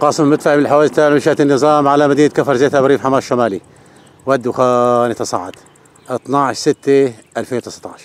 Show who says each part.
Speaker 1: قاسم مدفع بالحوادث التابعة لمشيئة النظام على مدينة كفر زيتها بريف حماة الشمالي والدخان يتصاعد. 12 6 2019